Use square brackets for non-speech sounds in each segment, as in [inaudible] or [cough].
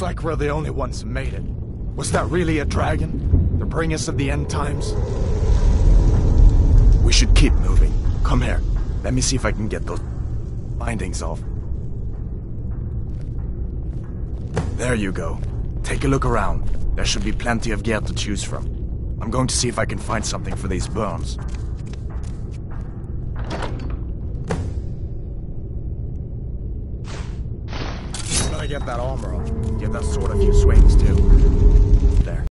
Like we're the only ones who made it. Was that really a dragon? The bringers of the end times? We should keep moving. Come here. Let me see if I can get those bindings off. There you go. Take a look around. There should be plenty of gear to choose from. I'm going to see if I can find something for these burns. Give that a few swings, too. There.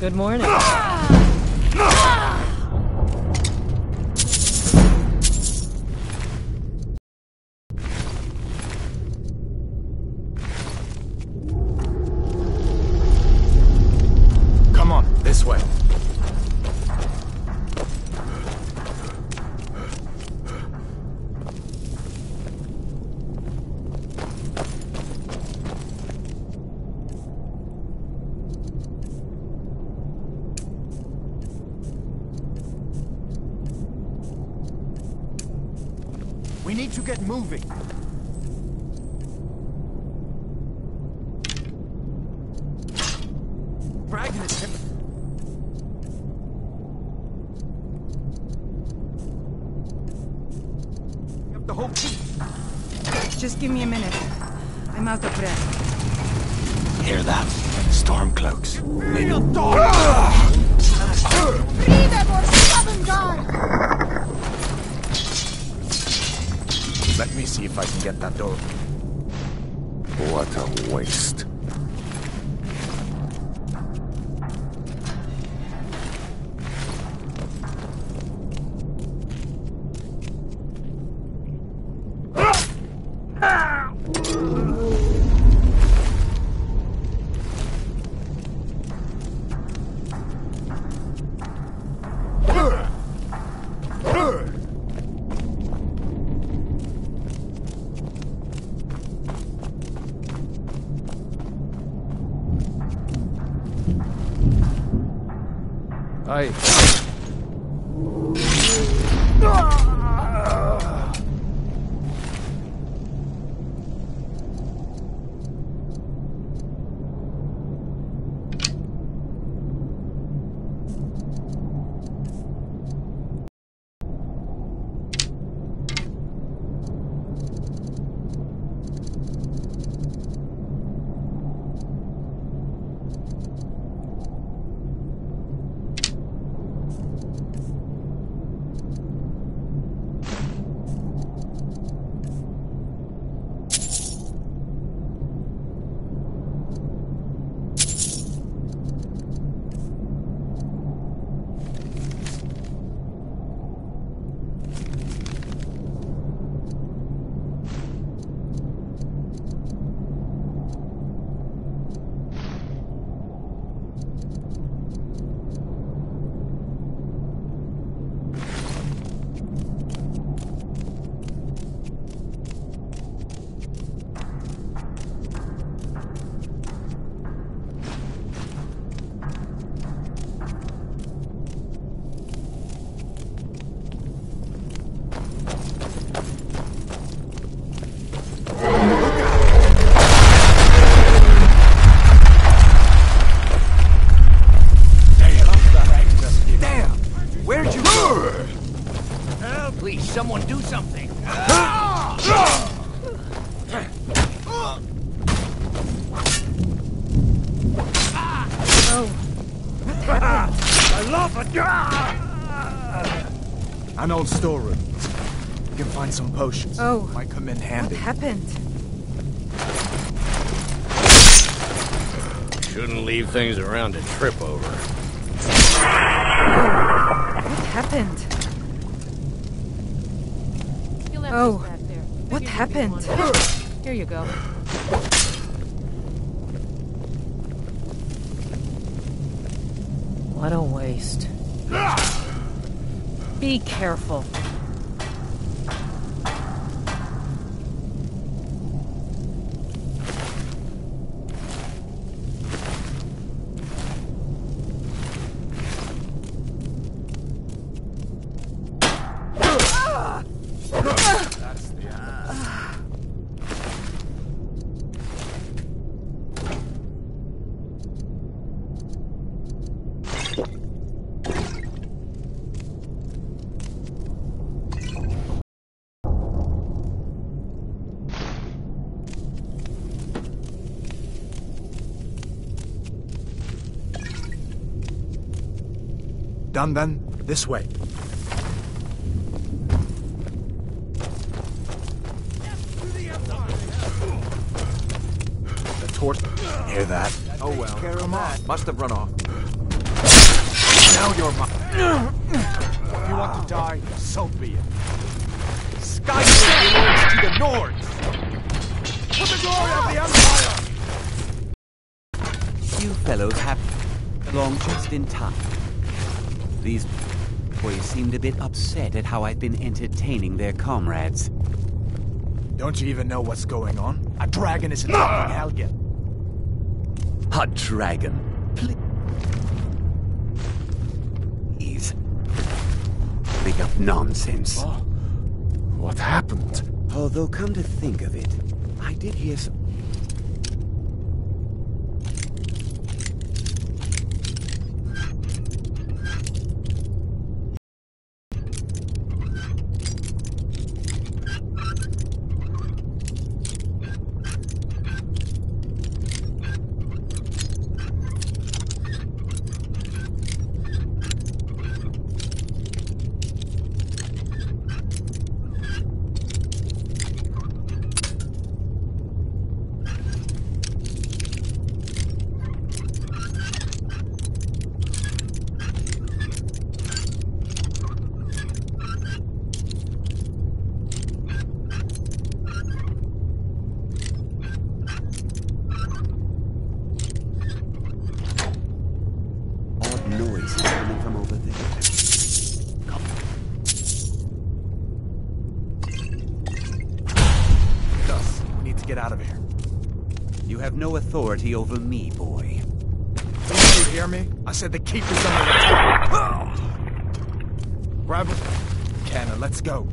Good morning. [laughs] some potions. Oh. Might come in What happened? Shouldn't leave things around to trip over. What happened? Oh, there. what Figured you'd be happened? Here you go. What a waste. Be careful. Done then? This way. The torch. Hear that? Oh well. Come on. Must have run off. Now you're mine. If you want to die, so be it. Skyrim belongs to the Nords. For the glory of the Empire! You fellows have along just in time. These boys seemed a bit upset at how I've been entertaining their comrades. Don't you even know what's going on? A dragon is attacking ah! Helgen. A dragon. Please. Make up nonsense. Oh, what happened? Although, come to think of it, I did hear some. odd noises coming from over there. Gus, we need to get out of here. You have no authority over me, boy. Don't you hear me? I said the keep is under attack. [sighs] Grab him. Cannon, let's go.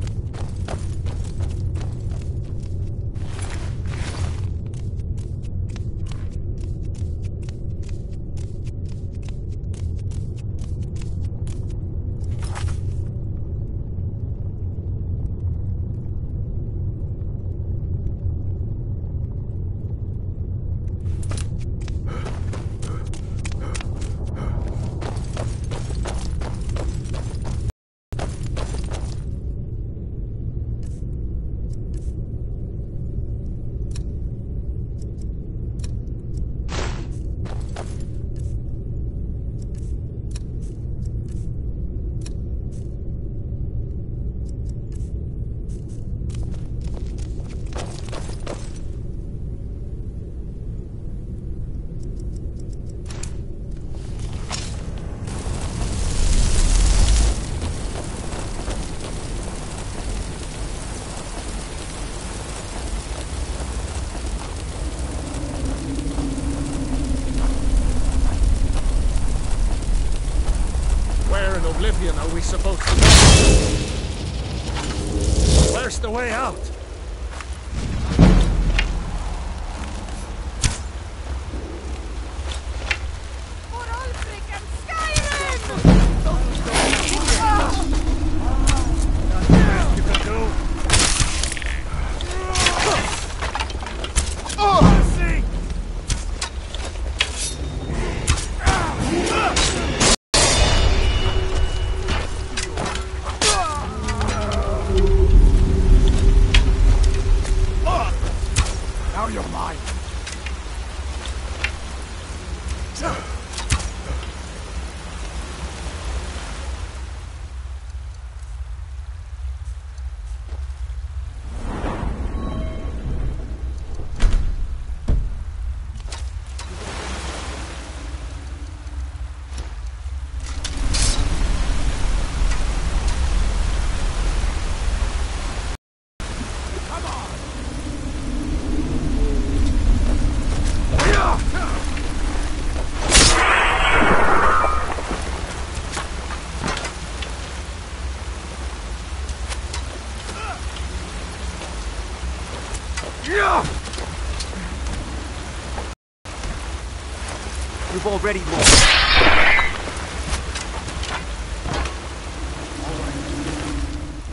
You've already lost.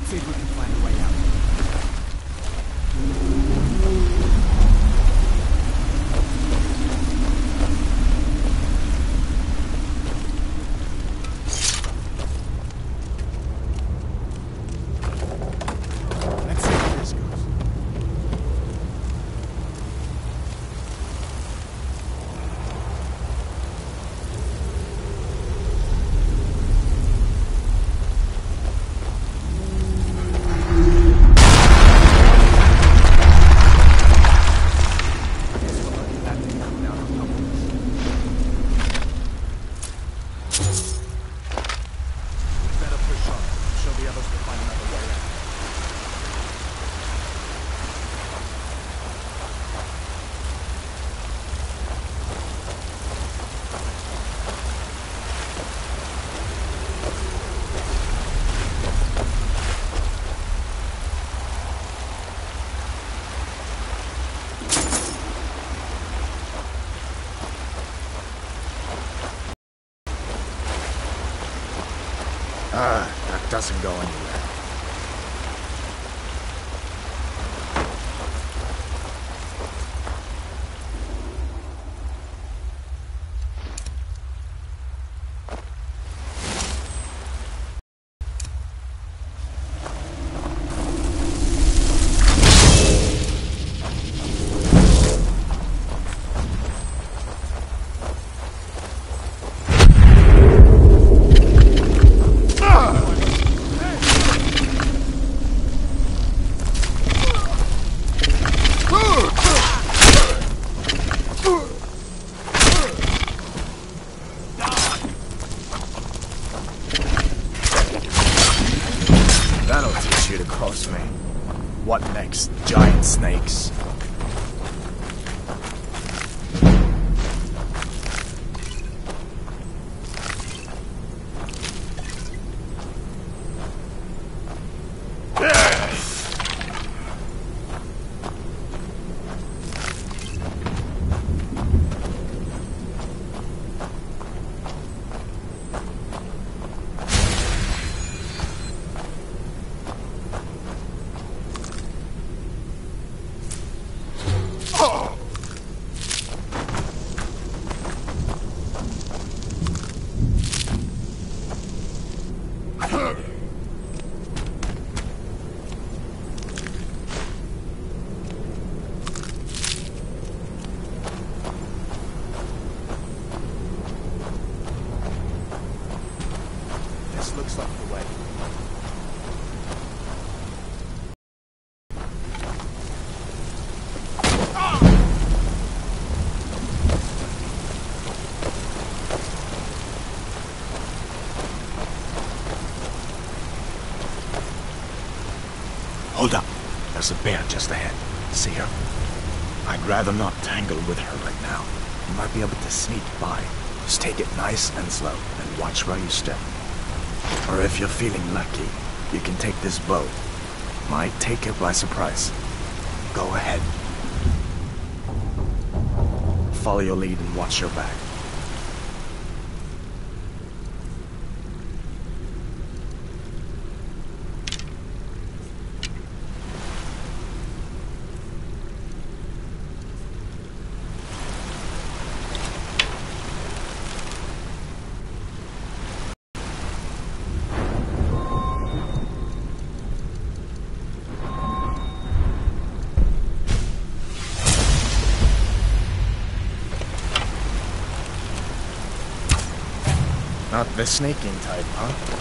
See if we can find a way out. Let's see how this goes. Guess we'll let that thing come down on top of us. We better push on. Show the others we'll find another way out. Ah, that doesn't go anywhere. That'll teach you to cross me. What next? Giant snakes? This looks like the way. Hold up. There's a bear just ahead. See her? I'd rather not tangle with her right now. You might be able to sneak by. Just take it nice and slow, and watch where you step. Or if you're feeling lucky, you can take this boat. Might take her by surprise. Go ahead. Follow your lead and watch your back. The snaking type, huh?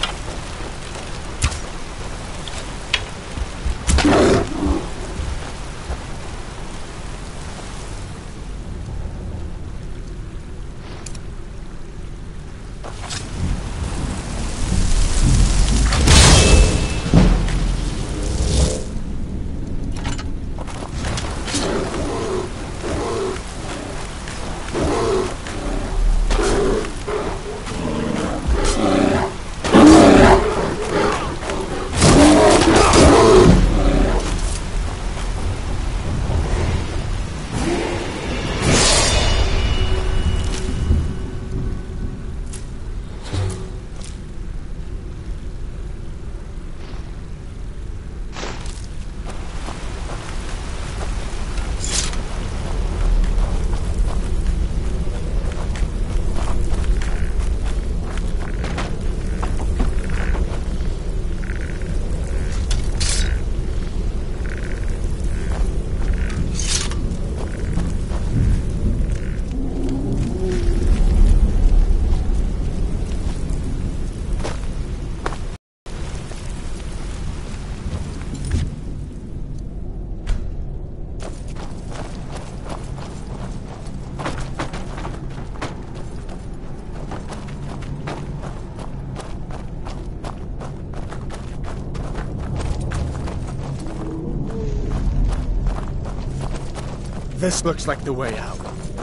This looks like the way out.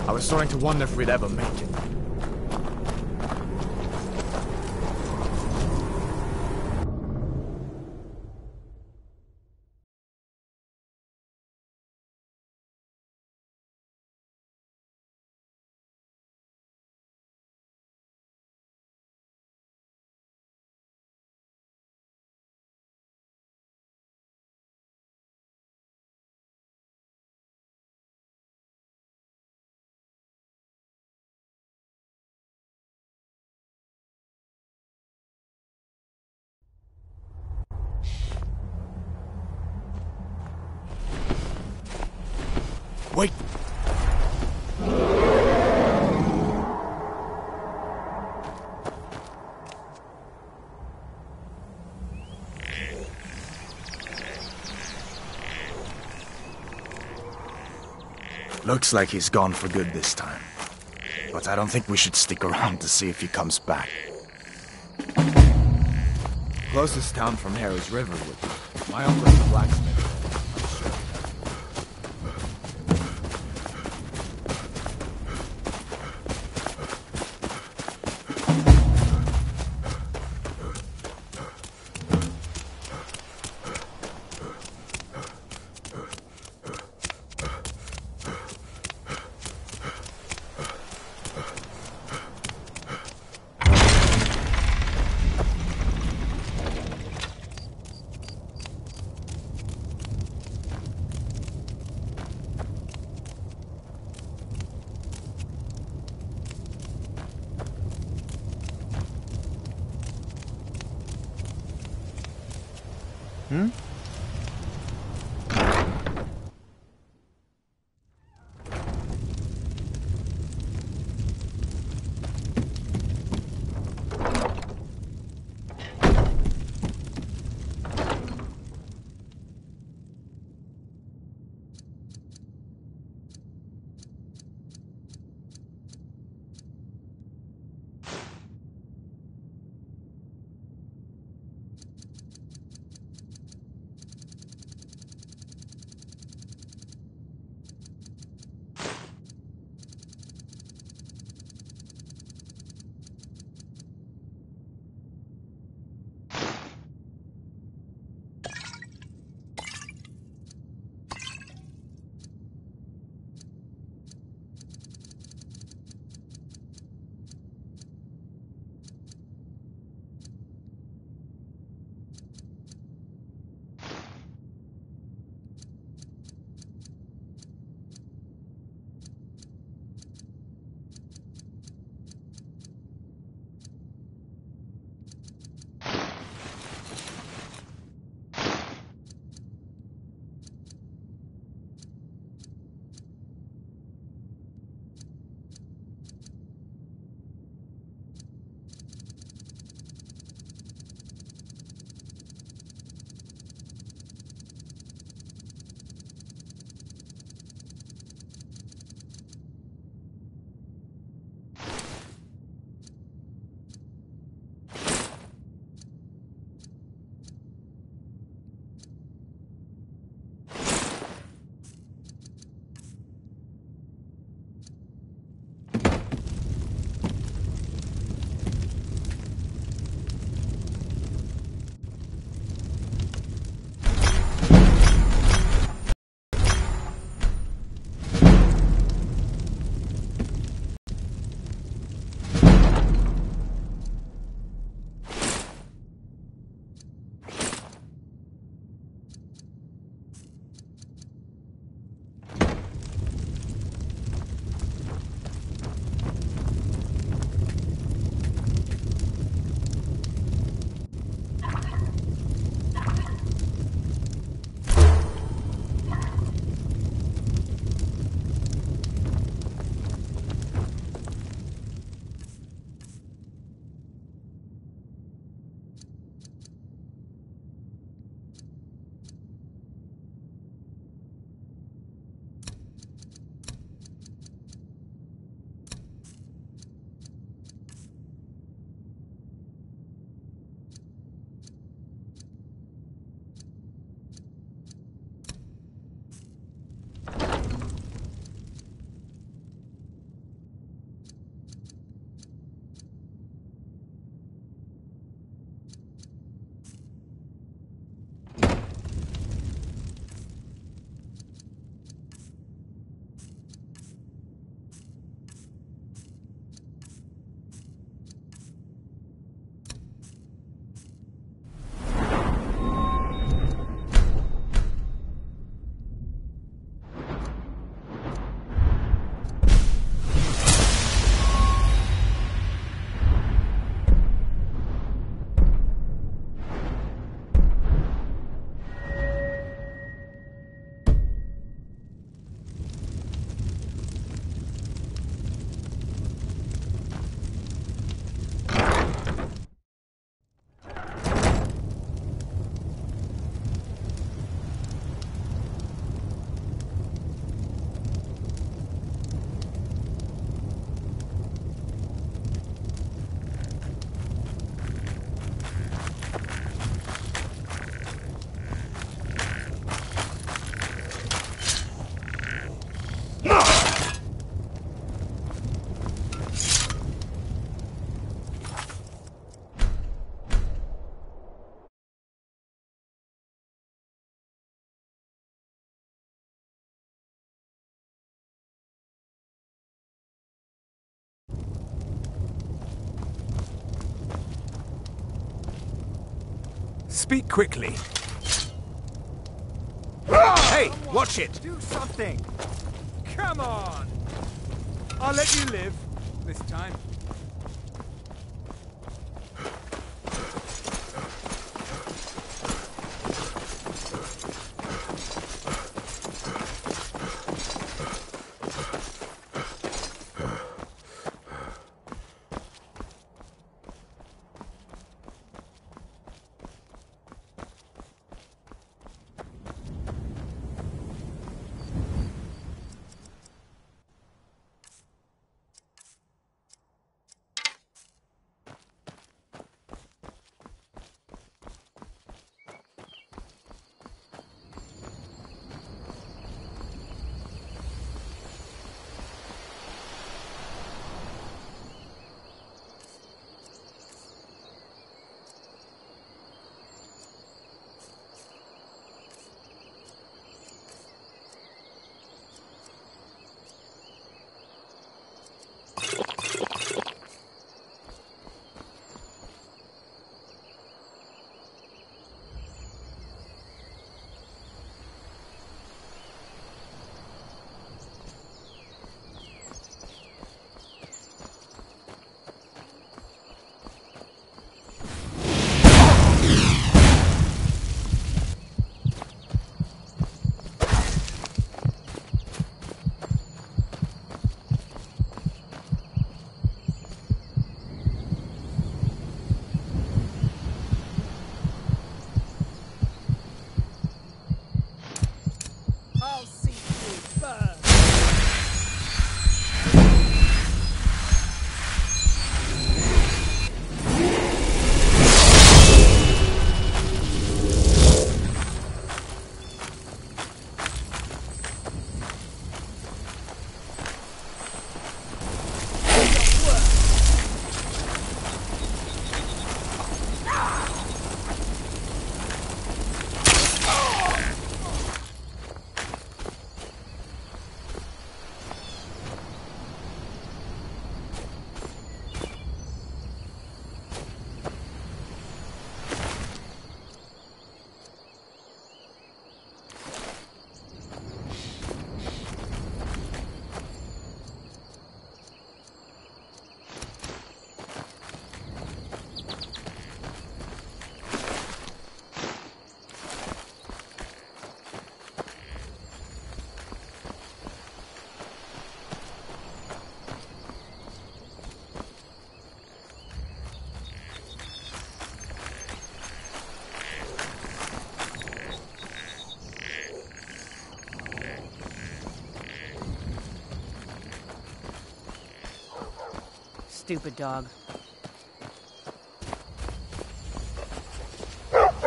I was starting to wonder if we'd ever make it. Wait! Looks like he's gone for good this time. But I don't think we should stick around to see if he comes back. Closest town from here is Riverwood. My uncle's a blacksmith. 嗯？Speak quickly. Hey, watch it! Do something! Come on! I'll let you live this time. Stupid dog.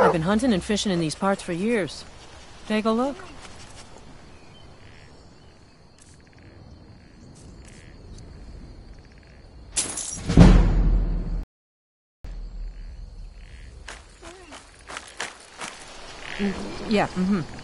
I've been hunting and fishing in these parts for years. Take a look. Mm, Yeah, mm-hmm.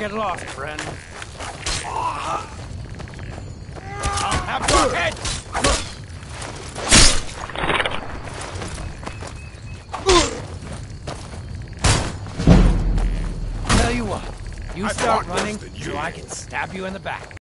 Get lost, friend. I'll have your head! Tell you what, you I start running so I can stab you in the back.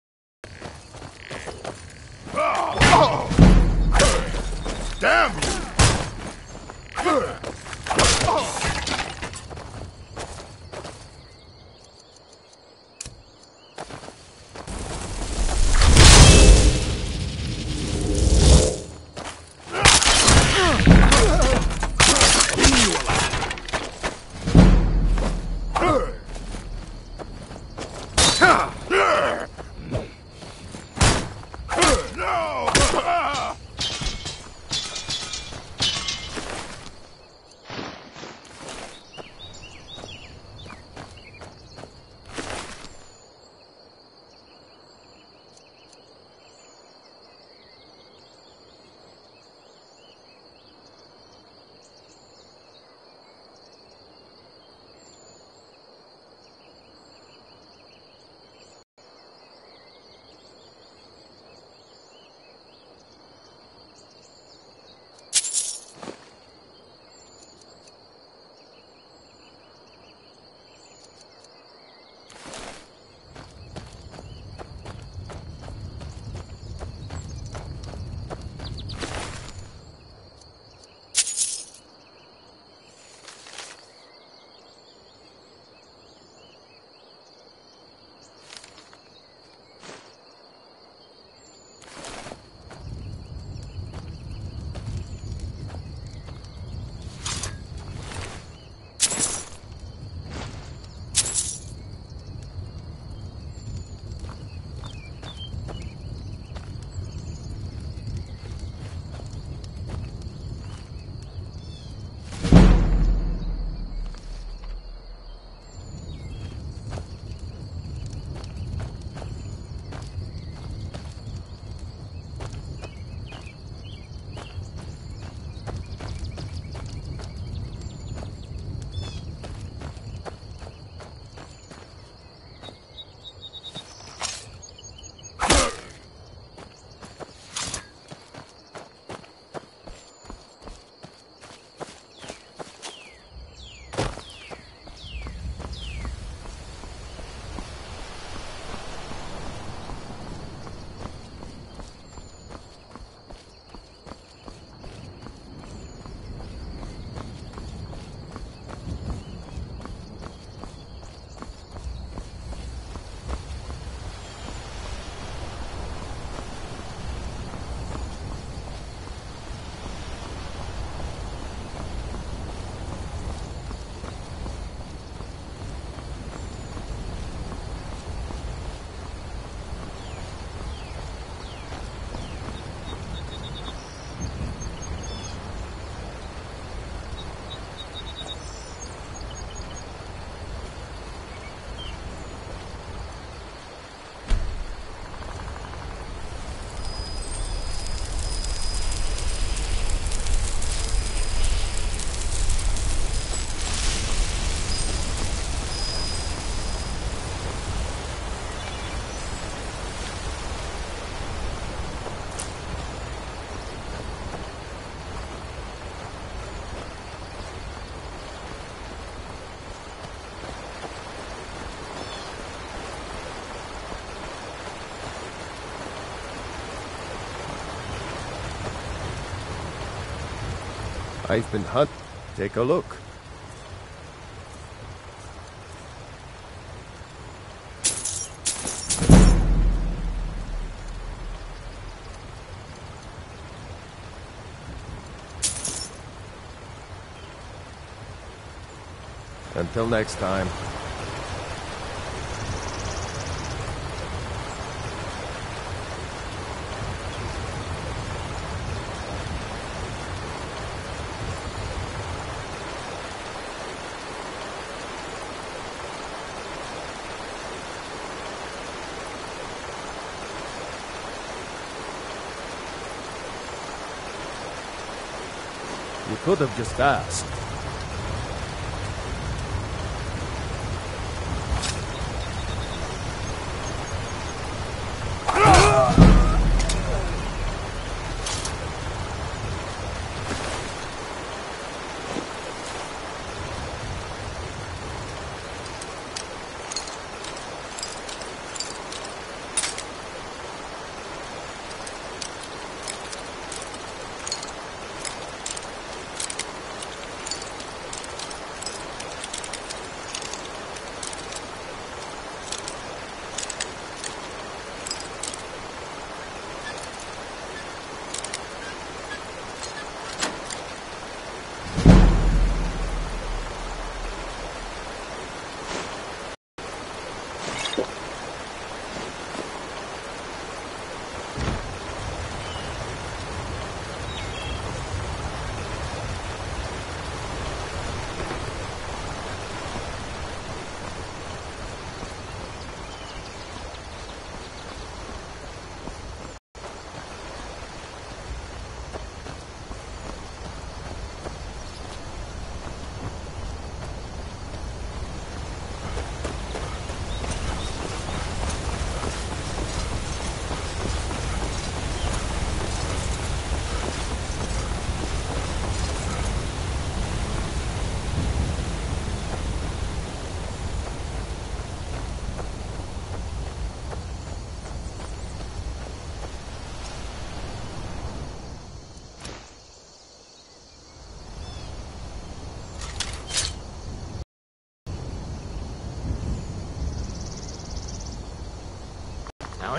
I've been hunt. Take a look. Until next time. You could have just asked.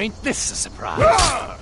Ain't this a surprise?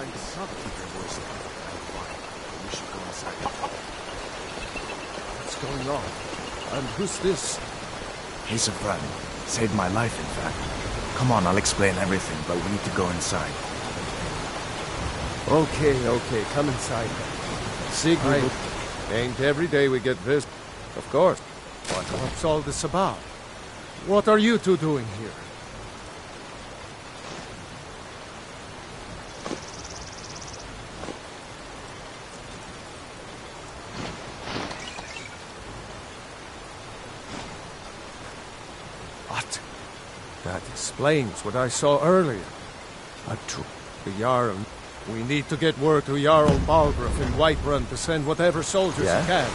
Like something your voice We should go inside. What's going on? And who's this? He's a friend. Saved my life, in fact. Come on, I'll explain everything, but we need to go inside. Okay, okay, come inside. Sigrid, ain't every day we get this. Of course. But what's all this about? What are you two doing here? What? That explains what I saw earlier. A tr- The Jarl. We need to get word to Jarl Balgruuf in Whiterun to send whatever soldiers Yeah? he can.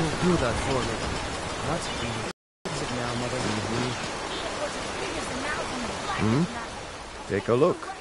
You'll do that for me. It big as the mountain of black Hmm? Take a look.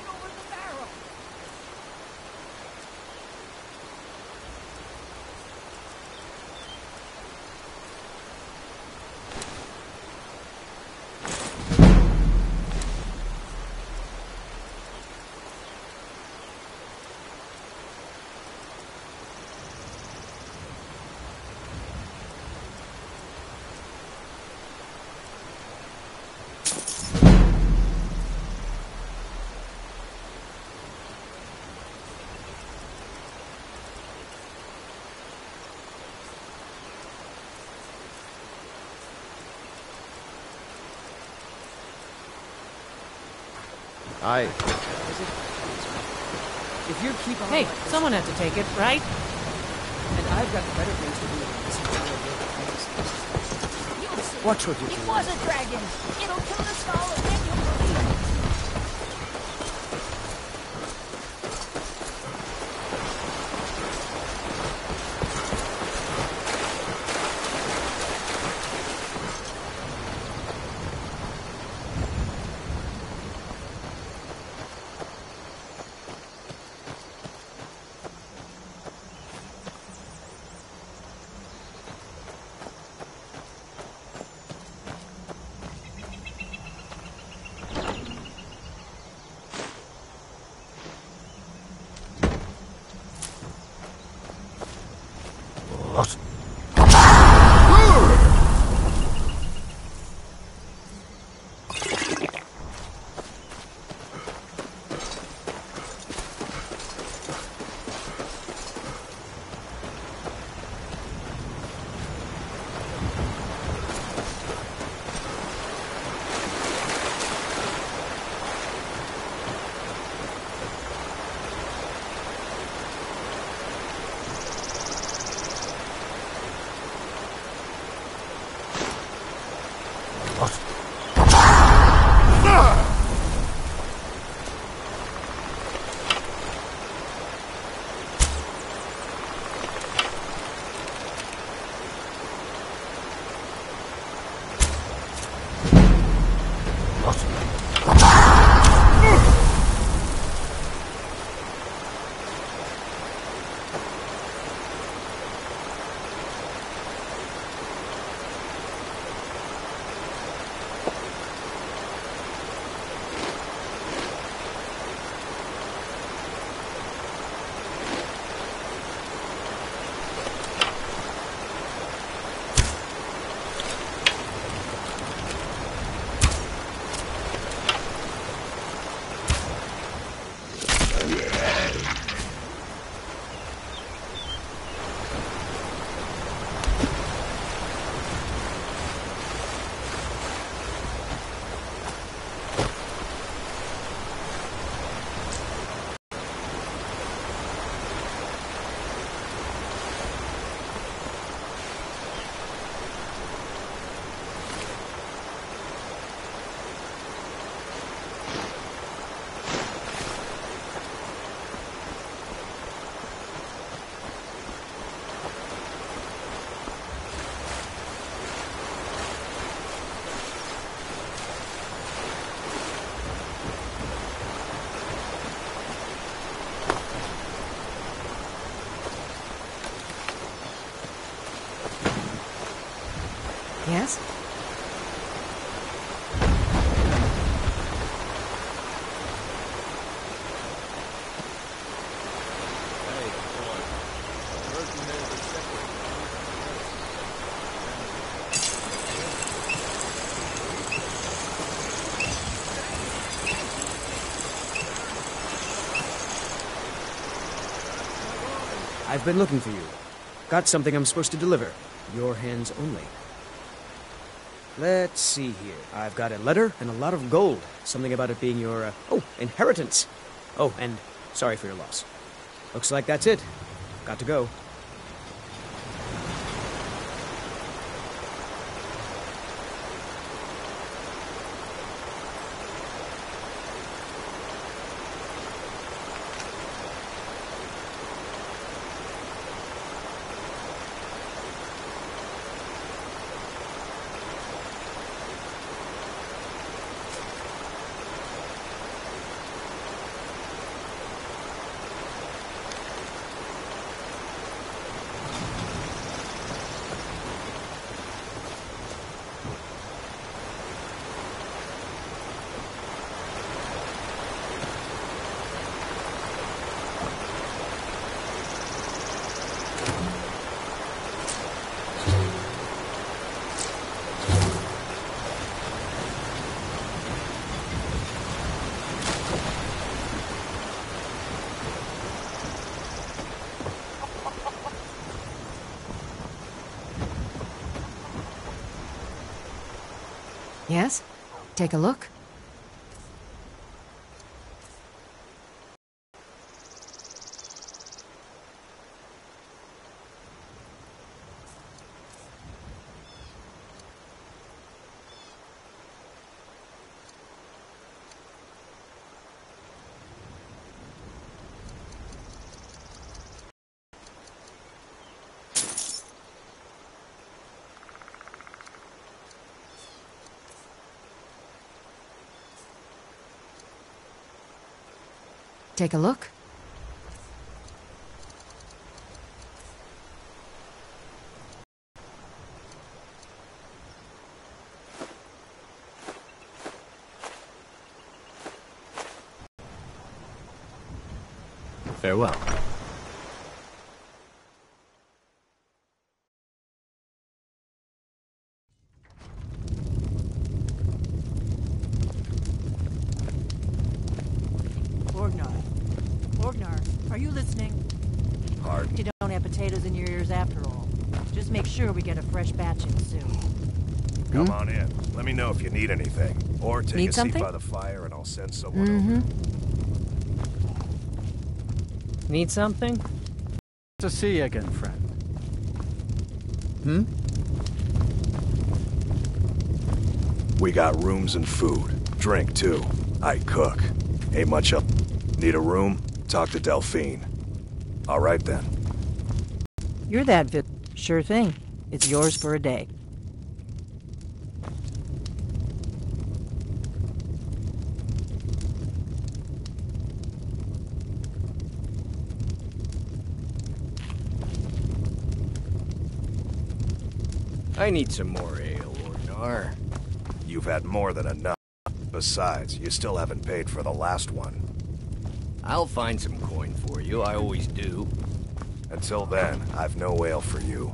Aye. If you keep on Hey, like someone had to take it, right? and I've got better things to do than listen to all of your complaints. You'll see. Watch what you do. It was a dragon. It'll kill us all, Los I've been looking for you. Got something I'm supposed to deliver. Your hands only. Let's see here. I've got a letter and a lot of gold. Something about it being your, uh, oh, inheritance. Oh, and sorry for your loss. Looks like that's it. Got to go. Yes? Take a look. Take a look. Farewell. Orgnar. Orgnar, are you listening? Hard. You don't have potatoes in your ears after all. Just make sure we get a fresh batch in soon. Come on in. Let me know if you need anything. Or take Need a something? seat by the fire and I'll send someone Mm-hmm. Need something? To see you again, friend. Hmm? We got rooms and food. Drink, too. I cook. Ain't much up. Need a room? Talk to Delphine. All right, then. You're that bit. Sure thing. It's yours for a day. I need some more ale, Orgnar. You've had more than enough. Besides, you still haven't paid for the last one. I'll find some coin for you, I always do. Until then, I've no ale for you.